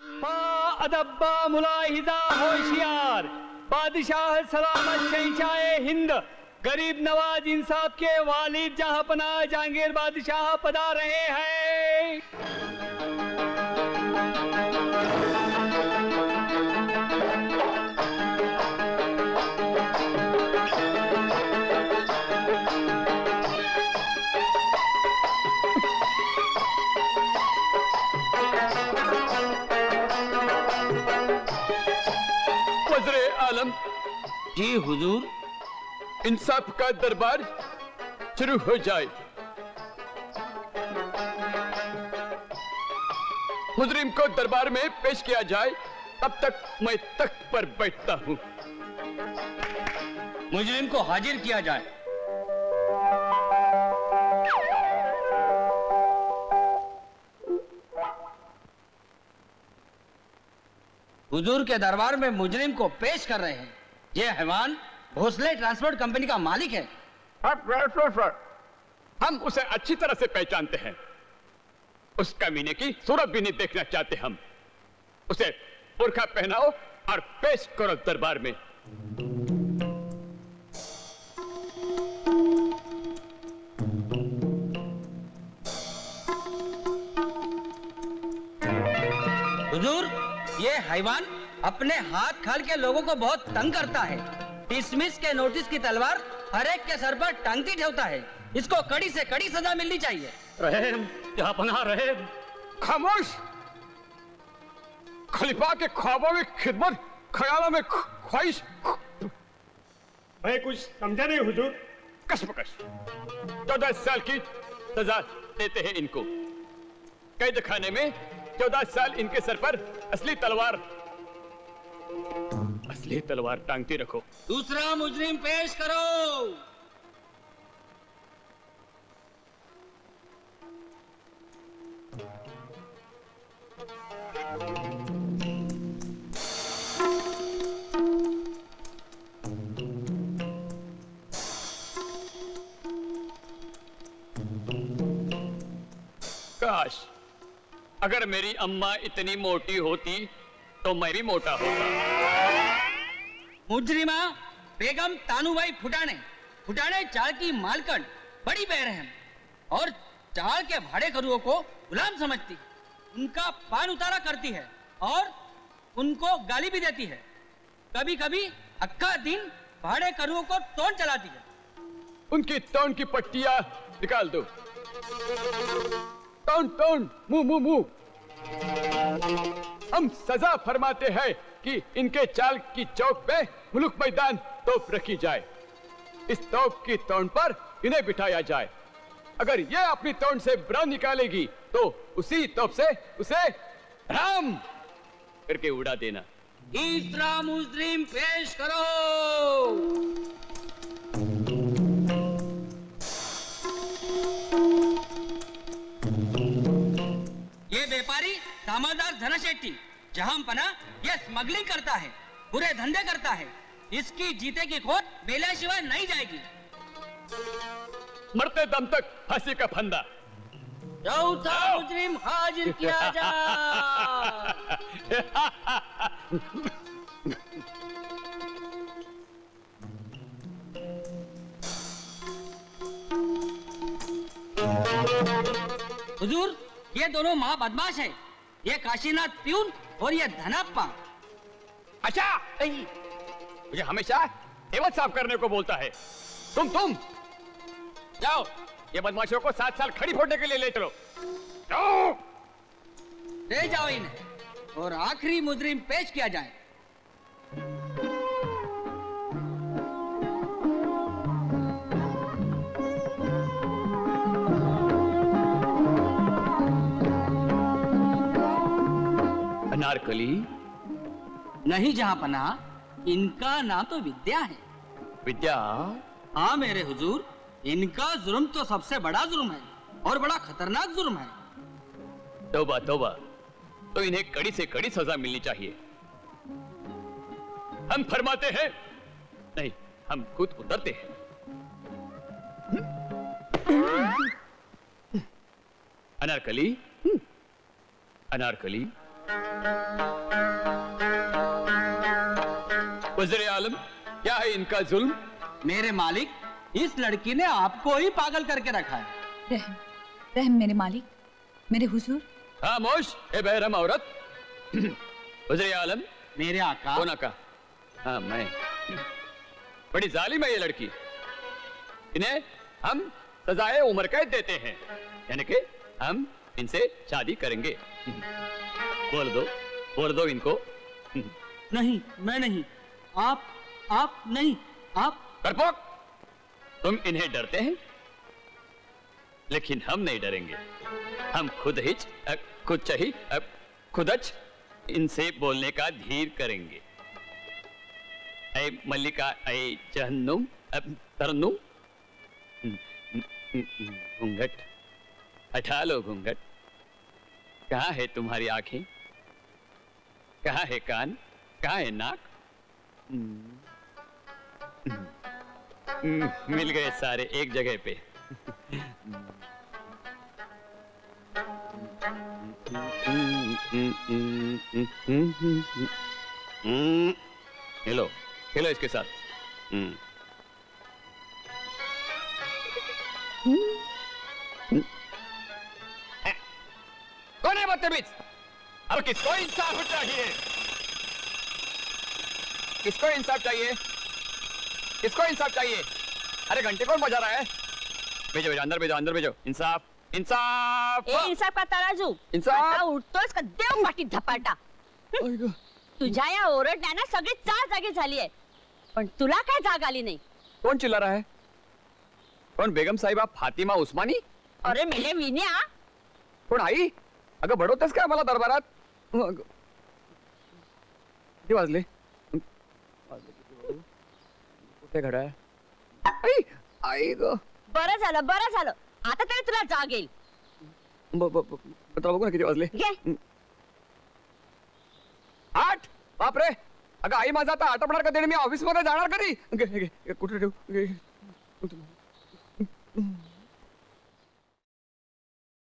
अदब्बा मुलाहिदा होशियार बादशाह सलामत शहशाह हिंद। गरीब नवाज़ इंसाफ के वालिद जहाँ पना जहांगीर बादशाह पदा रहे हैं। आलम जी हुजूर, इंसाफ का दरबार शुरू हो जाए। मुजरिम को दरबार में पेश किया जाए, तब तक मैं तख्त पर बैठता हूँ। मुजरिम को हाजिर किया जाए। हुजूर के दरबार में मुजरिम को पेश कर रहे हैं। ये हैवान भोसले ट्रांसपोर्ट कंपनी का मालिक है। हम उसे अच्छी तरह से पहचानते हैं। उस कमीने की सूरत भी नहीं देखना चाहते हम। उसे पुरखा पहनाओ और पेश करो दरबार में। ये हैवान अपने हाथ खाल के लोगों को बहुत तंग करता है। डिसमिस के नोटिस की तलवार हर एक के सर पर टांगती ठेवता है। इसको कड़ी से कड़ी सजा मिलनी चाहिए। रहेम जहाँ पना रहे। खामोश! खलीफा के ख्वाबों में खिदमत ख्यालों में ख्वाहिश। मैं कुछ समझा नहीं हुजूर। कशमकश। चौदह साल की सजा देते हैं इनको। कैद खाने में चौदह साल इनके सर पर असली तलवार। असली तलवार टांगती रखो। दूसरा मुजरिम पेश करो। काश अगर मेरी अम्मा इतनी मोटी होती तो मैं भी मोटा होता। मुजरिमा बेगम तानूबाई फुटाने फुटाने चाल की मालकन बड़ी बेरहम। और चाल के भाड़े करुओं को गुलाम समझती उनका पान उतारा करती है और उनको गाली भी देती है। कभी कभी अक्का दिन भाड़े करुओं को तोड़ चलाती है। उनकी तौन की पट्टियाँ निकाल दो। तौन तौन मुँह मुँह मुँह हम सजा फरमाते हैं कि इनके चाल की चौक पे मुल्क मैदान तोप रखी जाए। इस तोप की तौन पर इन्हें बिठाया जाए। अगर ये अपनी तौन से ब्रांड निकालेगी तो उसी तोप से उसे राम करके उड़ा देना। इस तीसरा मुजरिम पेश करो। दामादार धनशेट्टी जहाँ पना ये स्मगलिंग करता है बुरे धंधे करता है इसकी जीते की खोट बेला शिवाय नहीं जाएगी। मरते दम तक फांसी का फंदा। चौथा मुजरिम हाजिर किया जाए हुजूर ये दोनों माँ बदमाश है। ये काशीनाथ प्यून और ये धनाप्पा। अच्छा मुझे हमेशा एवं साफ़ करने को बोलता है। तुम तुम जाओ ये बदमाशों को सात साल खड़ी फोड़ने के लिए ले। चलो जाओ। ले जाओ इन्हें और आखिरी मुजरिम पेश किया जाए। अनारकली नहीं जहाँ पना इनका नाम तो विद्या है। विद्या? हाँ मेरे हुजूर इनका जुर्म तो सबसे बड़ा जुर्म है और बड़ा खतरनाक जुर्म है। तोबा तोबा। तो इन्हें कड़ी से कड़ी सजा मिलनी चाहिए। हम फरमाते हैं नहीं हम खुद उतरते हैं। अनारकली? अनारकली? वज़ीर आलम क्या है इनका जुल्म? मेरे मालिक इस लड़की ने आपको ही पागल करके रखा है। रहम रहम मेरे मालिक मेरे हुजूर। खामोश ए बहरम औरत। वज़ीर आलम मेरे आका। कौन का हाँ मैं। बड़ी जालिम है ये लड़की। इन्हें हम सजाए उम्र कैद देते हैं। यानी कि हम इनसे शादी करेंगे। बोल दो बोल दो इनको। नहीं मैं नहीं। आप आप नहीं आप करपोक तुम इन्हें डरते हैं? लेकिन हम नहीं डरेंगे। हम खुद ही खुद चही खुदच इनसे बोलने का धीर करेंगे। ऐ मल्लिका ऐ जहन्नुम तरन्नुम। हम्म, हम्म, हम्म, घूंघट। हटा लो घूंघट। कहाँ है तुम्हारी आँखें? कहाँ है कान? कहा है नाक? हम्म, मिल गए सारे एक जगह पे। हेलो हेलो इसके साथ। हम्म। कौन है बदतमीज? अब किसको इंसाफ चाहिए? किसको इंसाफ चाहिए? किसको इंसाफ चाहिए? अरे घंटे कौन बजा रहा है? भेजो भेजो अंदर भेजो अंदर भेजो। इंसाफ इंसाफ! ए इंसाफ ताराजू। इंसाफ. आता उठतोस का देव पाठी धपाटा। तुझ्या या ओरडण्यानं सगळी चार जागी झाली आहे. पण तुला काय जाग आली नाही? कौन चिल्ला रहा है? कौन बेगम साहिबा फातिमा उस्मानी? अरे मेले विन्या कोण आई? अगं बडवतेस का मला दरबारात. किती वाजले? कुठे घड्याळ? आई आई ग. बरं झालं बरं झालं. आता तरी तुला जाग येईल. ब- ब- ब- चला बघू ना किती वाजले. घे. आठ? बापरे. अगं आई माझा आता आटपणार कधी आणि मी ऑफिसमध्ये जाणार कधी? घे, घे, घे, कुठे ठेवू? घे, घे.